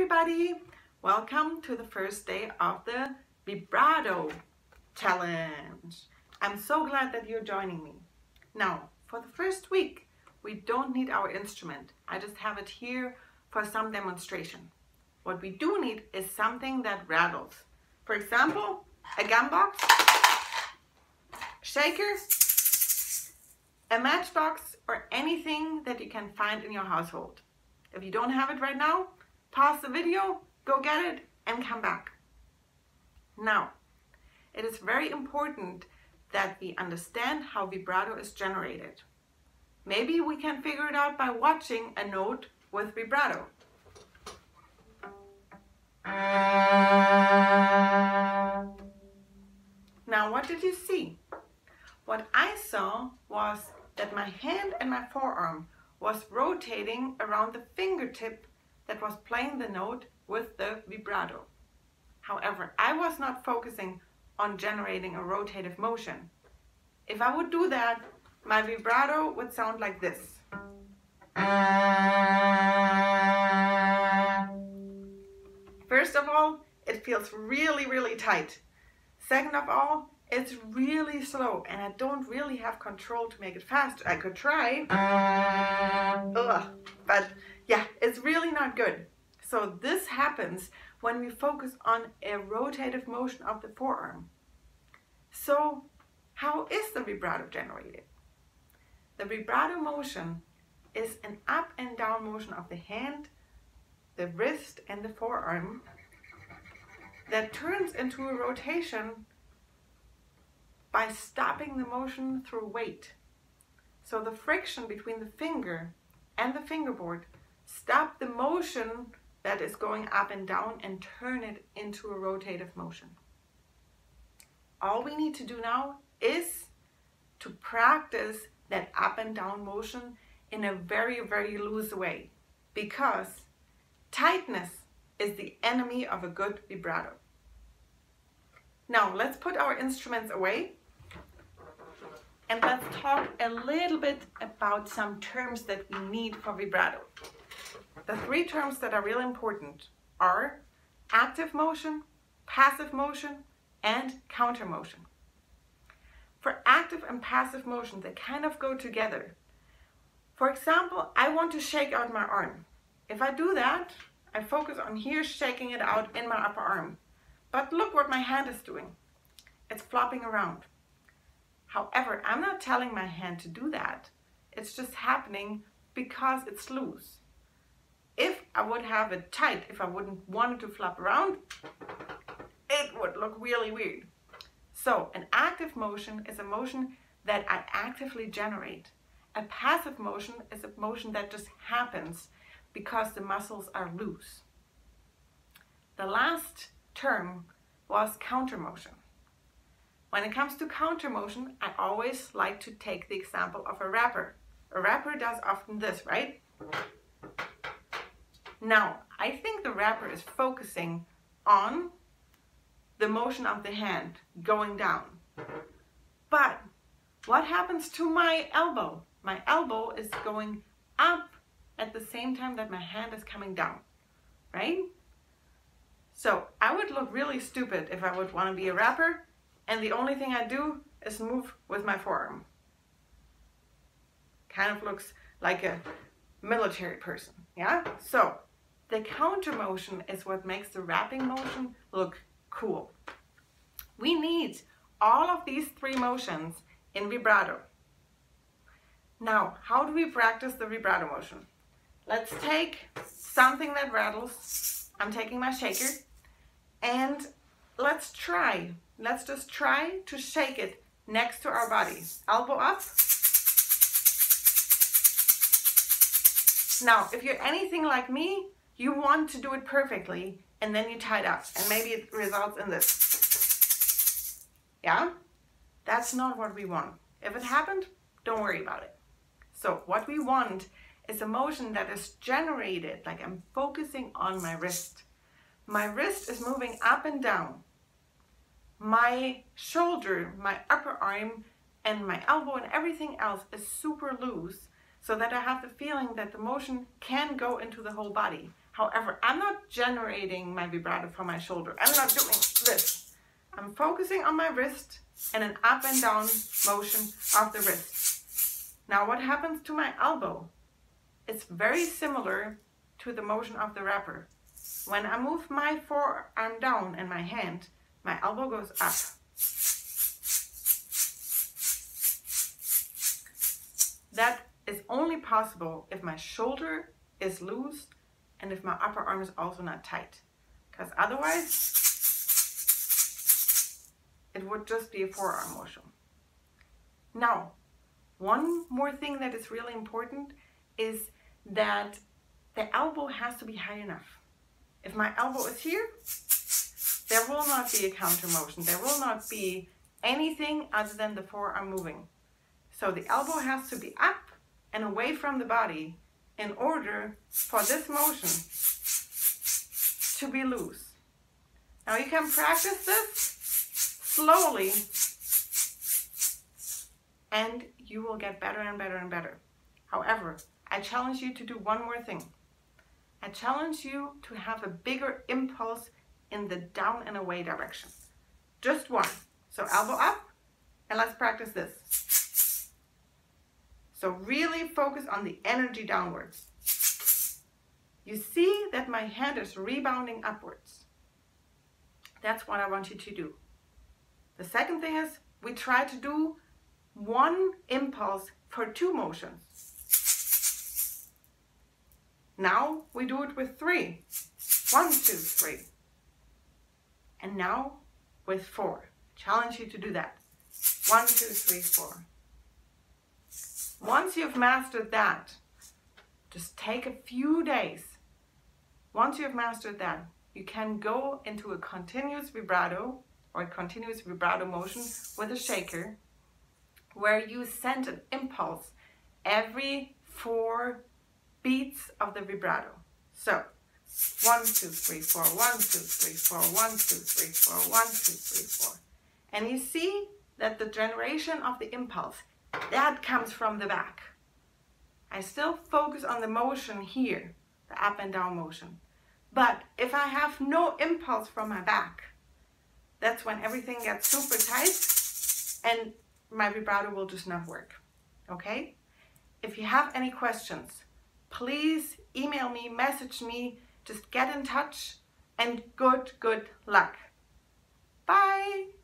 everybody! Welcome to the first day of the vibrato challenge. I'm so glad that you're joining me. Now, for the first week, we don't need our instrument. I just have it here for some demonstration. What we do need is something that rattles. For example, a gum box, shaker, a matchbox, or anything that you can find in your household. If you don't have it right now, pause the video, go get it, and come back. Now, it is very important that we understand how vibrato is generated. Maybe we can figure it out by watching a note with vibrato. Now, what did you see? What I saw was that my hand and my forearm was rotating around the fingertip that was playing the note with the vibrato. However, I was not focusing on generating a rotative motion. If I would do that, my vibrato would sound like this. First of all, it feels really, really tight. Second of all, it's really slow and I don't really have control to make it faster. I could try, it's really not good. So this happens when we focus on a rotative motion of the forearm. So how is the vibrato generated? The vibrato motion is an up and down motion of the hand, the wrist and the forearm that turns into a rotation by stopping the motion through weight. So the friction between the finger and the fingerboard stop the motion that is going up and down and turn it into a rotative motion. All we need to do now is to practice that up and down motion in a very, very loose way because tightness is the enemy of a good vibrato. Now let's put our instruments away and let's talk a little bit about some terms that we need for vibrato. The three terms that are really important are active motion, passive motion, and counter motion. For active and passive motion, they kind of go together. For example, I want to shake out my arm. If I do that, I focus on here shaking it out in my upper arm. But look what my hand is doing. It's flopping around. However, I'm not telling my hand to do that. It's just happening because it's loose. I would have it tight, if I wouldn't want it to flop around, it would look really weird. So an active motion is a motion that I actively generate. A passive motion is a motion that just happens because the muscles are loose. The last term was counter motion. When it comes to counter motion, I always like to take the example of a rapper. A rapper does often this, right? Now, I think the rapper is focusing on the motion of the hand going down. But what happens to my elbow? My elbow is going up at the same time that my hand is coming down, right? So I would look really stupid if I would want to be a rapper and the only thing I do is move with my forearm. Kind of looks like a military person, yeah? So the counter motion is what makes the rapping motion look cool. We need all of these three motions in vibrato. Now, how do we practice the vibrato motion? Let's take something that rattles. I'm taking my shaker and let's try. Let's just try to shake it next to our body. Elbow up. Now, if you're anything like me, you want to do it perfectly and then you tie it up and maybe it results in this. Yeah? That's not what we want. If it happened, don't worry about it. So what we want is a motion that is generated, like I'm focusing on my wrist. My wrist is moving up and down. My shoulder, my upper arm, and my elbow and everything else is super loose so that I have the feeling that the motion can go into the whole body. However, I'm not generating my vibrato from my shoulder. I'm not doing this. I'm focusing on my wrist and an up and down motion of the wrist. Now what happens to my elbow? It's very similar to the motion of the rapper. When I move my forearm down and my hand, my elbow goes up. That is only possible if my shoulder is loose and if my upper arm is also not tight. Because otherwise, it would just be a forearm motion. Now, one more thing that is really important is that the elbow has to be high enough. If my elbow is here, there will not be a counter motion. There will not be anything other than the forearm moving. So the elbow has to be up and away from the body in order for this motion to be loose. Now you can practice this slowly and you will get better and better and better. However, I challenge you to do one more thing. I challenge you to have a bigger impulse in the down and away direction. Just one. So elbow up and let's practice this. So really focus on the energy downwards. You see that my hand is rebounding upwards. That's what I want you to do. The second thing is we try to do one impulse for two motions. Now we do it with three. One, two, three. And now with four. Challenge you to do that. One, two, three, four. Once you've mastered that, just take a few days. Once you've mastered that, you can go into a continuous vibrato or a continuous vibrato motion with a shaker where you send an impulse every four beats of the vibrato. So, one, two, three, four, one, two, three, four, one, two, three, four, one, two, three, four. And you see that the generation of the impulse, that comes from the back. I still focus on the motion here, the up and down motion. But if I have no impulse from my back, that's when everything gets super tight and my vibrato will just not work. Okay? If you have any questions, please email me, message me, just get in touch and good, good luck. Bye.